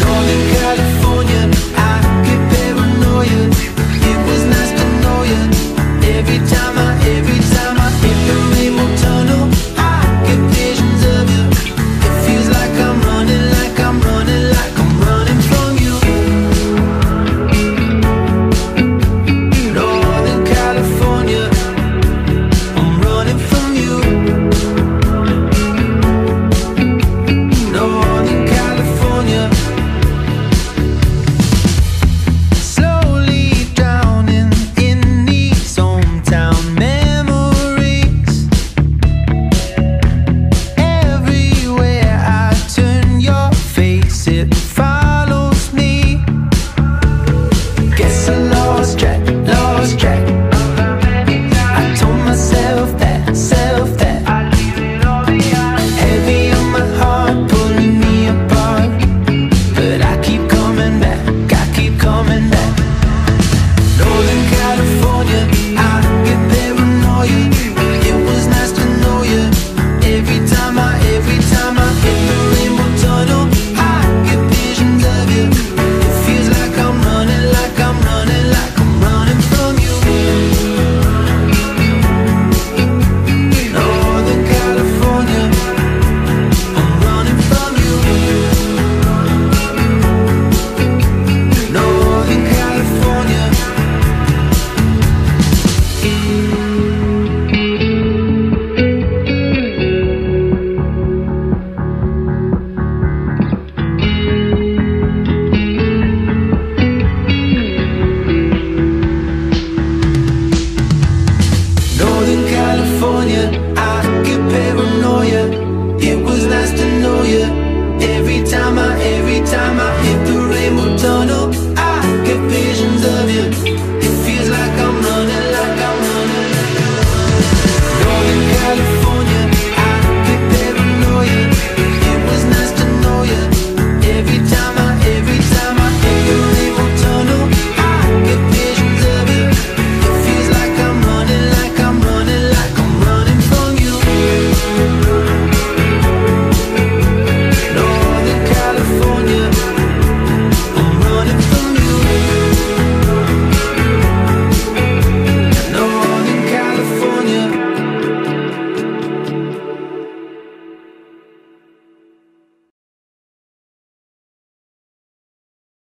Northern California, I get paranoia.